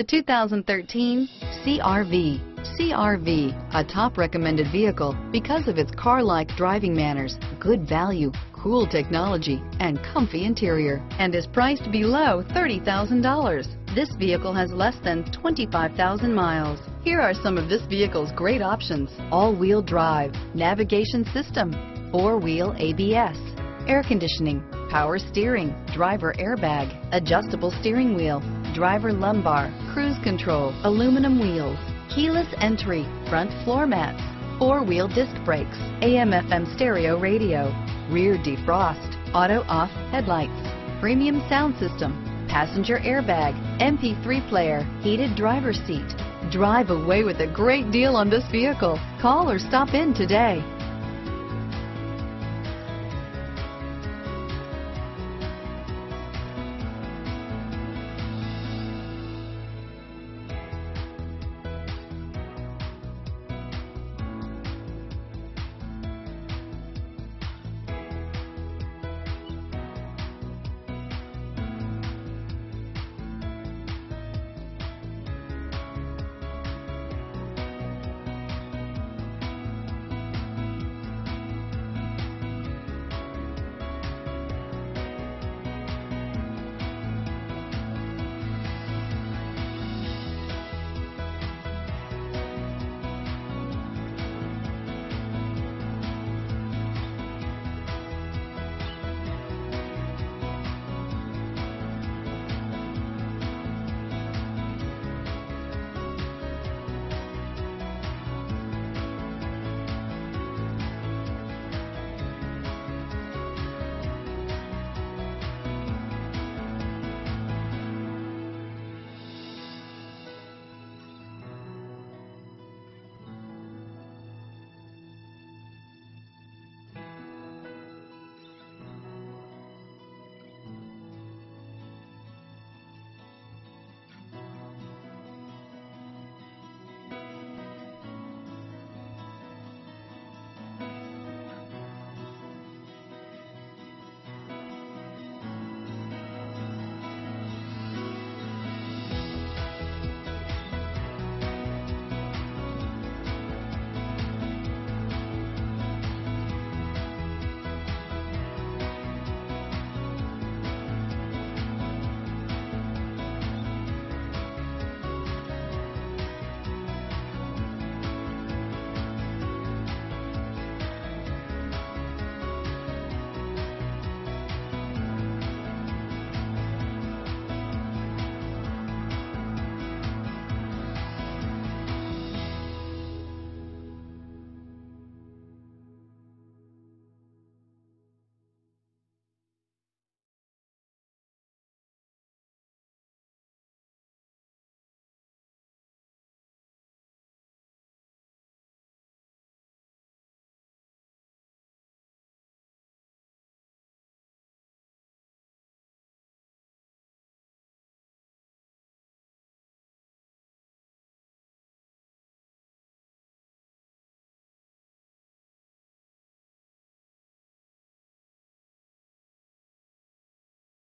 The 2013 CRV. CRV, a top recommended vehicle because of its car-like driving manners, good value, cool technology, and comfy interior, and is priced below $30,000. This vehicle has less than 25,000 miles. Here are some of this vehicle's great options. All-wheel drive, navigation system, four-wheel ABS, air conditioning, power steering, driver airbag, adjustable steering wheel, driver lumbar, cruise control, aluminum wheels, keyless entry, front floor mats, four-wheel disc brakes, AM FM stereo radio, rear defrost, auto off headlights, premium sound system, passenger airbag, MP3 player, heated driver seat. Drive away with a great deal on this vehicle. Call or stop in today.